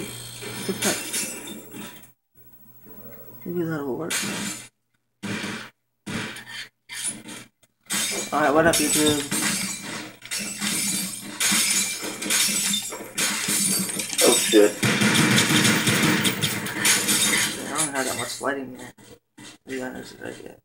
What the fuck? Maybe that'll work now. Alright, what up, YouTube? Oh shit. I don't have that much lighting yet. Maybe that is a good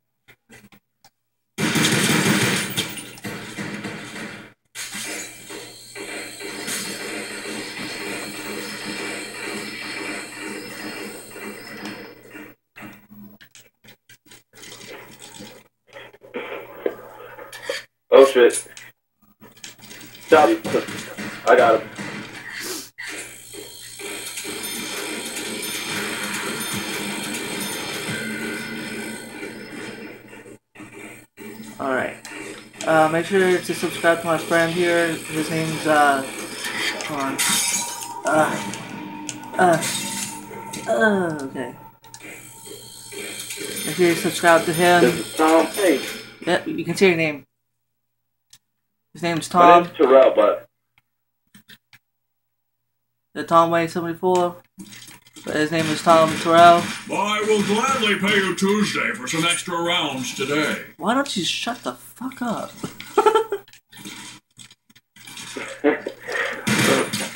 shit. Stop. I got him. Alright. Uh, make sure to subscribe to my friend here. His name's, uh, hold on. Uh, uh, uh, okay. Make sure you subscribe to him. This is Tom. Yeah, you can say your name. His name's my Tom. name's Terrell, but The Tom Way 74. But his name is Tom Terrell. I will gladly pay you Tuesday for some extra rounds today. Why don't you shut the fuck up?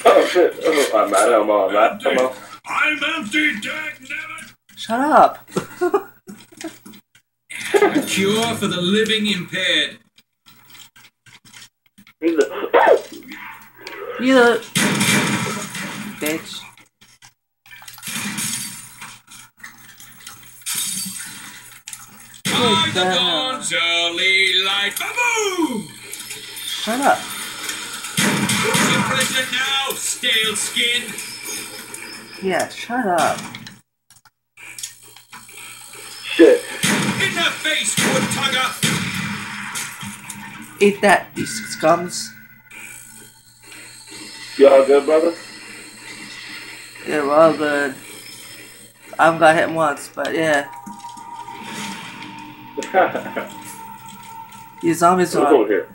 oh shit. Oh, I'm mad. I'm on. I'm mad. I'm on. I'm empty, dag nabbit! Shut up! A cure for the living impaired. He's a- You the bitch. By the the dawn's early light. Boom! Shut up. Who's in prison now, stale skin? Yeah, shut up. shit. In the face, wood tugger! Eat that, you scums. You all good, brother? Yeah, we're all good. I haven't got hit once, but yeah. These zombies What's are. over here?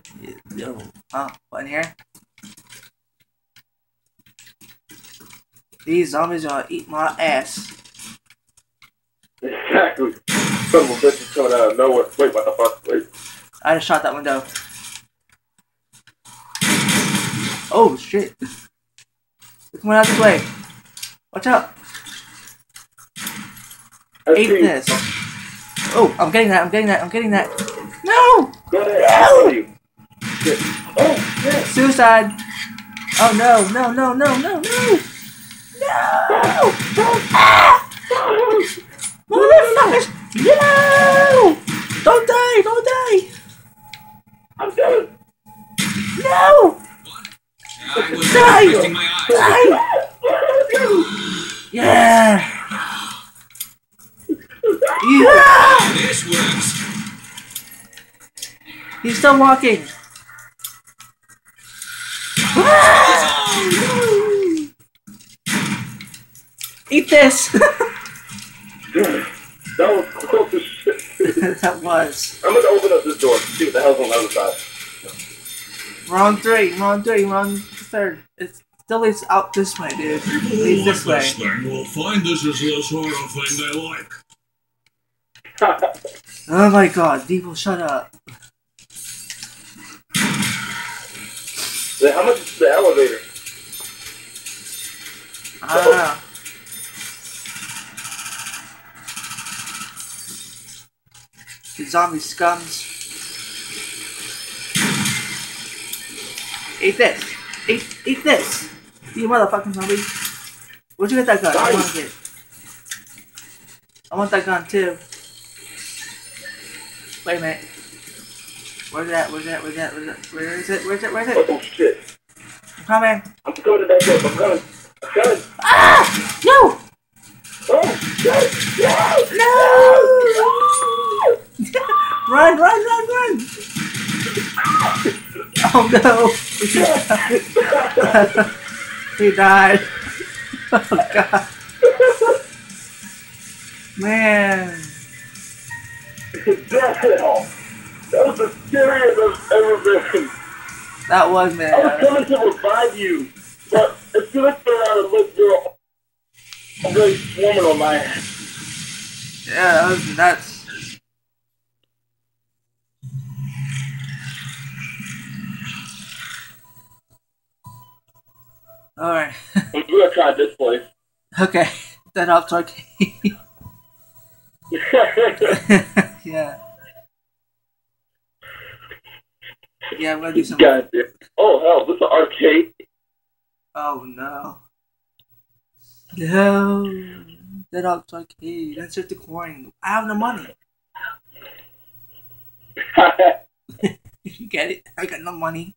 Yo, oh, what in here? These zombies are eat my ass. Exactly. Some of a bitch coming out of nowhere. Wait, what the fuck? Wait. I just shot that window. Oh shit! They're coming out this way. Watch out! Let's this. Oh, I'm getting that. I'm getting that. I'm getting that. No! Go ahead. I'll you. Shit. Oh, shit. Suicide! Oh no! No! No! No! No! No! No! Don't! Ah! Motherfuckers! No! Don't die! Don't die! I'm done. No! I was Die! resting my. Die! Yeah! Yeah! This works. He's still walking. Eat this. That was close as shit. that was. I'm gonna open up this door to see what the hell's on the other side. Wrong three. Wrong three. Wrong third. It still leads out this way, dude. People who Leads like this way. this thing will find this is the sort of thing they like. Oh my god, people, shut up. How much is the elevator? I don't know. The zombie scums. Eat this. Eat, eat this. You motherfucking zombie. Where'd you get that gun? I want it. I want that gun too. Wait a minute. Where's that? Where's that? Where's that? Where's that? Where is it? Where's it? Where's it? Oh shit. I'm coming. I'm coming to that door. I'm coming. I'm coming. Ah! No! Oh shit. Ah! No! No! Ah! run, run, run, run! Ah! Oh no! he died. Oh god. Man. Damn. That was the scariest I've ever been. That was man. I was coming to revive you, but as soon as I turned around and looked, really swarming on my ass. Yeah, that was nuts. Alright. We're gonna try this place. okay. That helps arcade. yeah. Yeah, I'm gonna do some. God. Oh hell, this is an arcade. Oh no. No. That arcade. That's just the coin. I have no money. You get it? I got no money.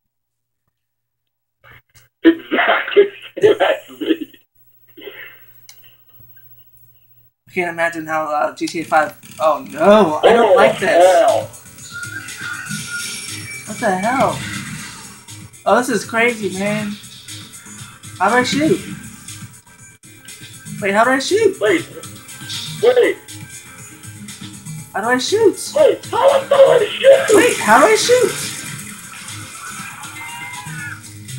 Exactly. That's me. I can't imagine how uh, GTA 5. Oh no, I don't Oh, like this. hell. What the hell? Oh, this is crazy, man. How do I shoot? Wait, how do I shoot? Wait. Wait. How do I shoot? Wait. How am I going to shoot? Wait, how do I shoot?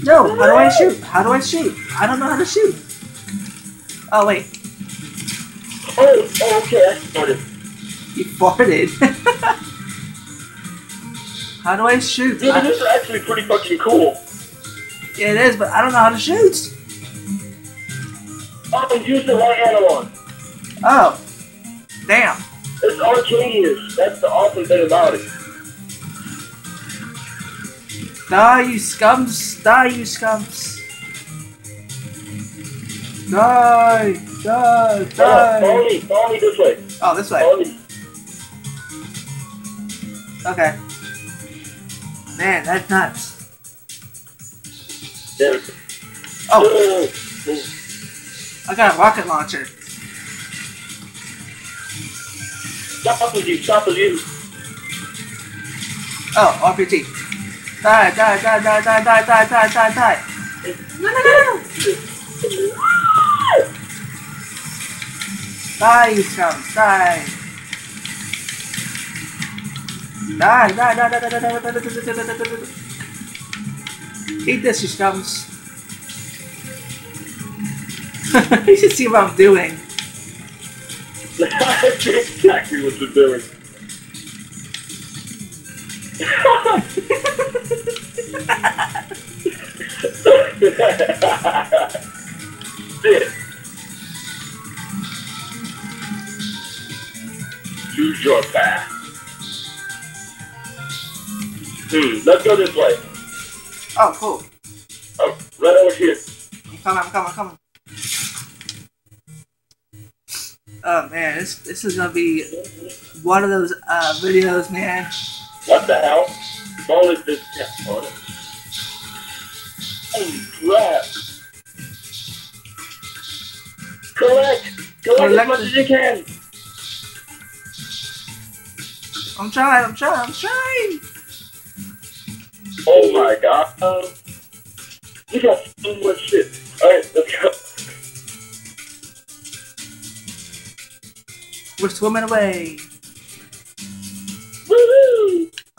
No, how do I shoot? How do I shoot? I don't know how to shoot. Oh wait, Oh, oh, okay. I started. you farted. how do I shoot? Dude, I- this is actually pretty fucking cool. yeah, it is, but I don't know how to shoot. Oh, use the right analog. Oh, damn. It's arcadious. That's the awesome thing about it. Die, you scums! Die, you scums! Die! Die! Follow, follow Die! me. Follow me this way. Oh, this way. Follow me. Okay. Man, that's nuts. Oh, Oh, oh. I got a rocket launcher. Stop with you. Stop with you. Oh, RPG. Die, die, die, die, die, die, die, die, die. No, no, no. Die. Die. Die, die, die, die, die, die, die. Eat you should see what I'm doing. That's exactly what you're doing. Sit. Choose your path. Hmm, let's go this way. Oh, cool. Oh, right over here. I'm coming, I'm coming, I'm coming. Oh man, this this is gonna be one of those uh, videos, man. What the hell? Is this yeah, on. Holy crap. Collect! Collect, as much as you can! I'm trying, I'm trying, I'm trying. Oh my god. Um, we got so much shit. Alright, let's go. We're swimming away.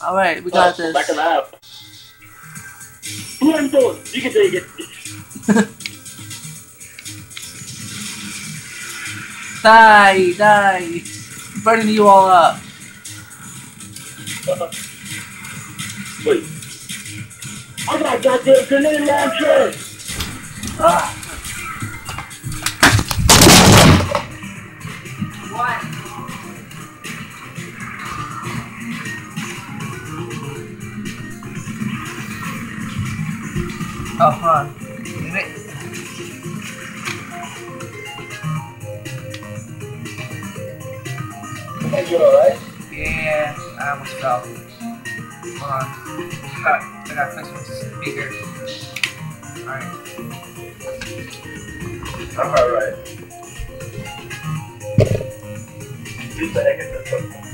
All right, we got Oh, Back this. the house. What I'm doing? You can take it. Die, die. Burning you all up. Uh, wait. I got a goddamn grenade launcher! Ah. Oh, hold on. It. Are you alright? Yeah, I almost fell. Hold on. I got to fix my speaker. Alright. I'm alright. Get the heck is this?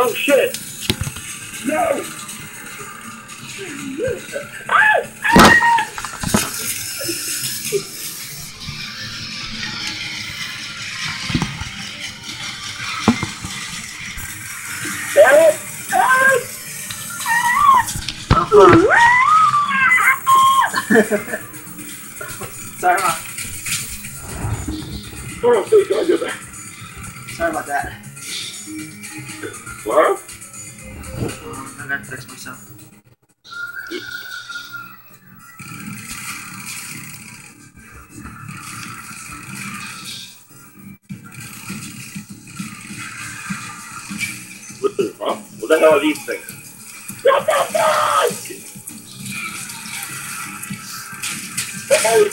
Oh shit! No! Help! Help!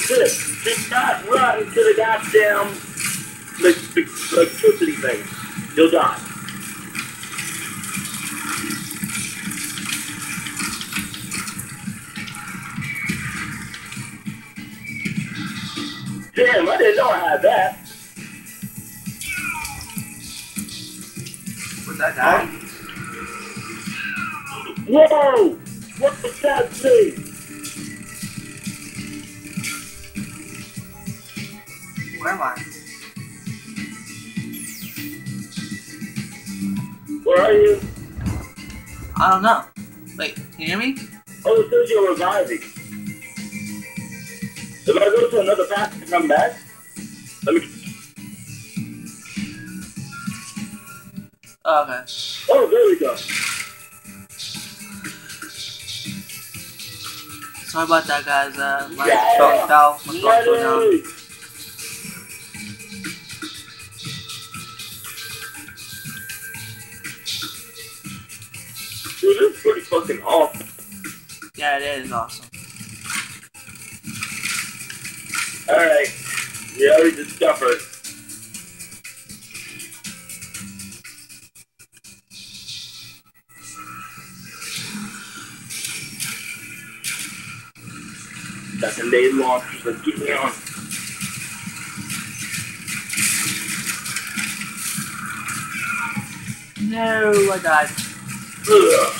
Shit! Do not run to the goddamn electricity thing. You'll die. Damn, I didn't know I had that. Was that guy? Whoa! What was that thing? Where am I? Where are you? I don't know. Wait, can you hear me? Oh, it says you're reviving. If I go to another path and come back, let me. Oh, okay. Oh, there we go. Sorry about that, guys. Uh, my Yeah. phone fell. My phone fell down. This is pretty fucking awesome. Yeah, it is awesome. Alright. We already discovered. That delayed launchers are getting on. No, I died. Uh, uh,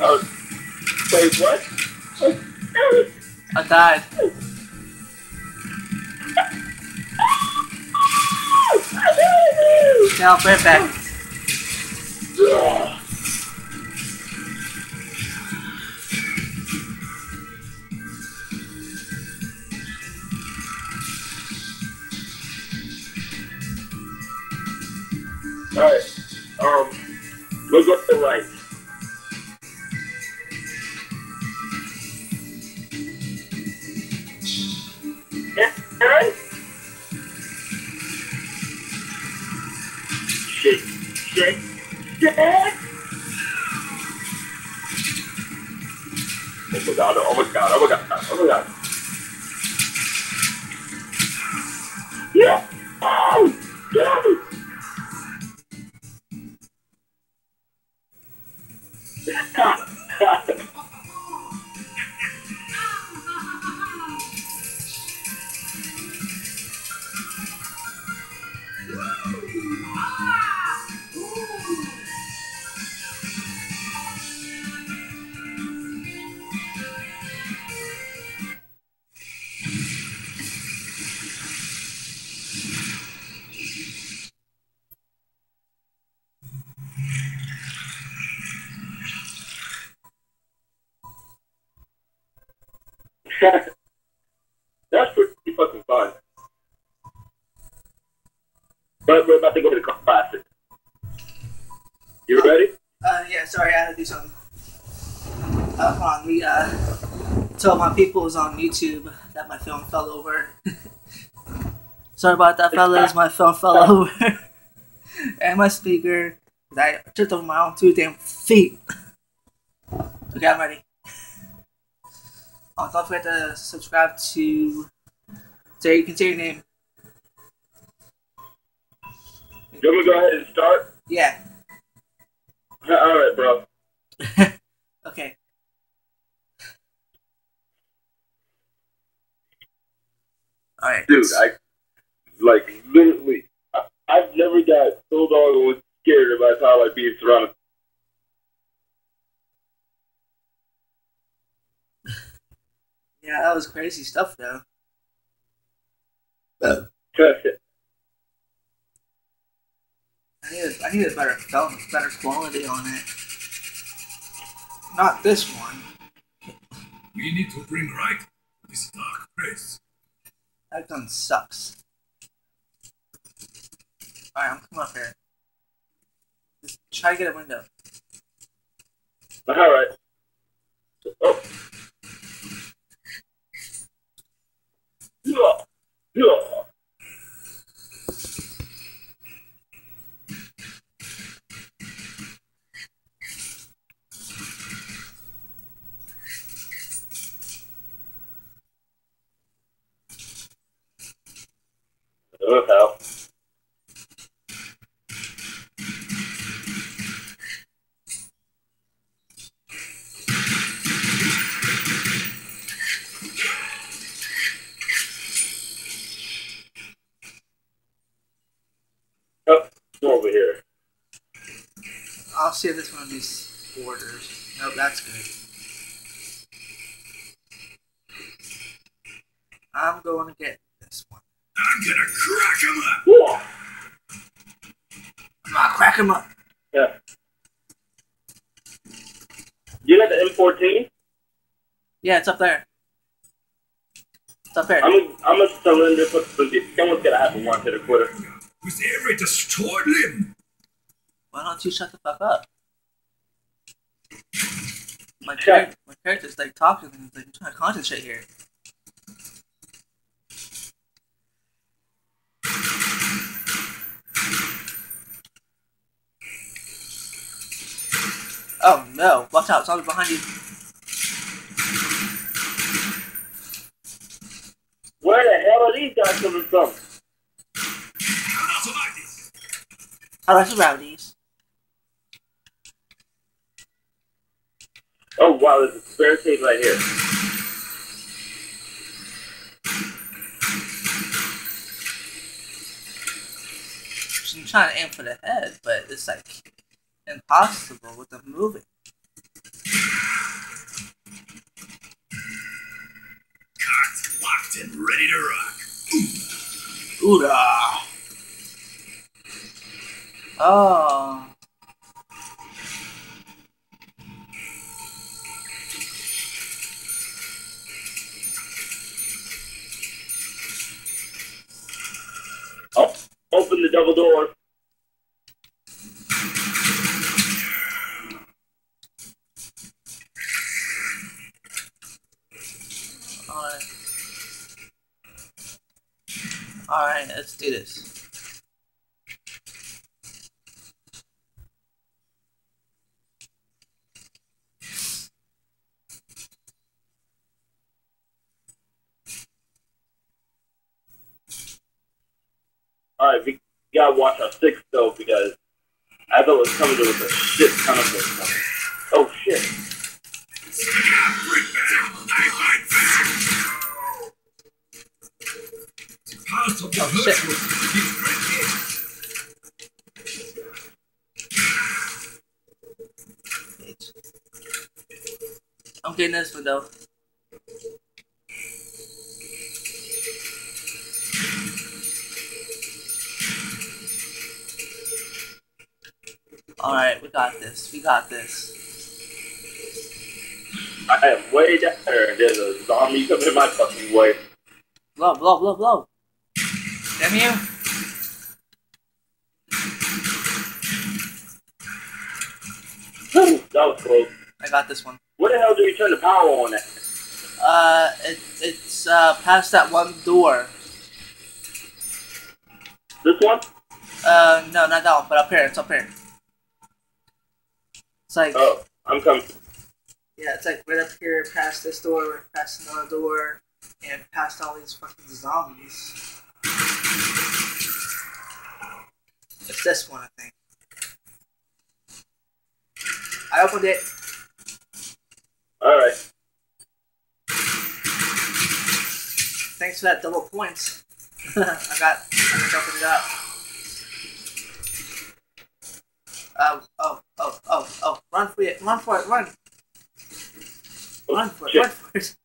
oh, wait, what? I died. Now, right back. Alright, um, we'll go to the right. Sorry, I had to do something. Uh, on, we, uh, told my people was on YouTube that my film fell over. sorry about that, fellas, my film fell over. and my speaker, I tripped over my own two damn feet. Okay, I'm ready. Oh, don't forget to subscribe to. Say, you can say your name. You want me to go ahead and start? Yeah, Alright, bro. okay. Alright. Dude, I, like, literally, I, I've never got so doggone scared about how, I like, being surrounded. Yeah, that was crazy stuff, though. Uh, I need a, I need a better film, better quality on it. Not this one. We need to bring right this dark place. That gun sucks. Alright, I'm coming up here. Just try to get a window. All right. Oh. Yeah. Yeah. Oh, hell. Oh, come over here. I'll see if this one of these borders. Nope, that's good. I'm going to get this one. I'm gonna crack him up. Whoa. I'm gonna crack him up. Yeah. You got the M14? Yeah, it's up there. It's up there. I'm a, I'm a cylinder for the Someone's gotta have a one hitter quitter. With every destroyed limb. Why don't you shut the fuck up? My, Shut. char- my character's like talking and like, I'm trying to concentrate here. Oh no, watch out, zombies behind you. Where the hell are these guys coming from? How not survive this? How do I surround these? Oh, Oh wow, there's a barricade right here. I'm trying to aim for the head, but it's like impossible with them moving. Cards locked and ready to rock. Ooh Oh. Oh, open the double door. Alright. Alright, let's do this. Alright, we gotta watch our six though because I thought it was coming to shit ton of coming. Oh shit. Shit. I'm getting this window. Alright, got this. We got this. I am way down there and there's a zombie coming in my fucking way. Blow, blow, blow, blow. Damn you. that was close. I got this one. Where the hell do we turn the power on at? Uh, it, it's uh past that one door. This one? Uh, no, not that one, but up here. It's up here. It's like, Oh, I'm coming. yeah, it's like right up here, past this door, past another door, and past all these fucking zombies. It's this one, I think. I opened it. Alright. Thanks for that double points. I got, I just opened it up. Uh, oh, oh, Run for it. Run for it. Run. Oh, run for it. Run for it.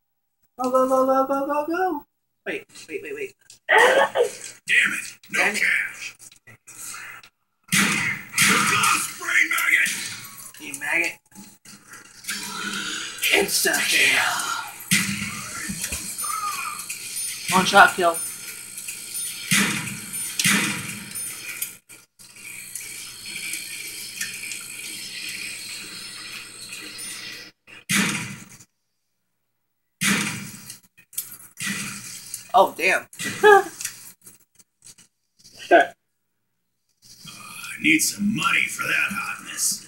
Go, go, go, go, go, go, go. Wait, wait, wait, wait. Damn it. No Damn cash. It. You're brain maggot. You maggot. Insta kill. One shot kill. Oh damn. I need some money for that hotness.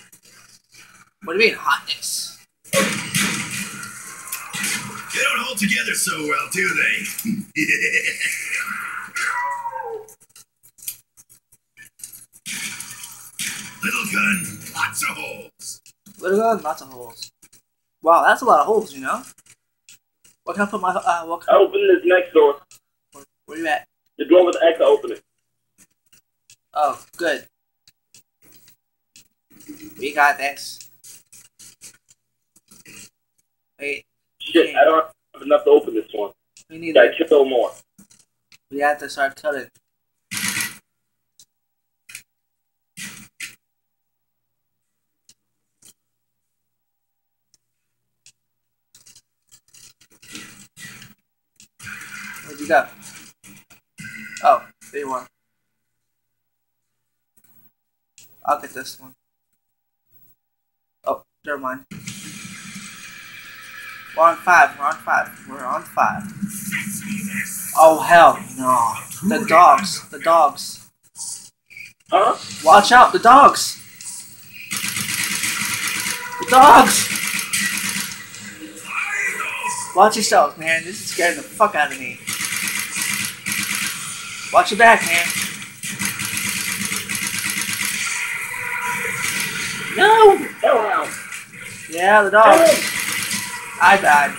What do you mean hotness? They don't hold together so well, do they? Little gun, lots of holes. Little gun, lots of holes. Wow, that's a lot of holes, you know? What can I put my uh what I this next door. where, where you at? The door with the X, I open it. Oh, good. We got this. Wait, Shit, I don't have enough to open this one. we need Gotta kill more. we have to start cutting. Oh, there you are. I'll get this one. Oh, never mind. We're on five. We're on five. We're on five. Oh hell no! The dogs. The dogs. Huh? Watch out! The dogs. The dogs. Watch yourself, man. This is scaring the fuck out of me. Watch your back, man. No! Hell Yeah, the dog. I died.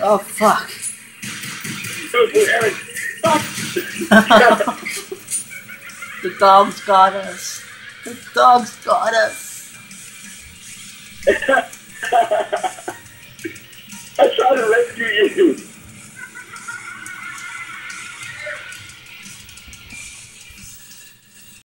Oh, fuck. Fuck! the dog's got us. The dog's got us. I tried to rescue you.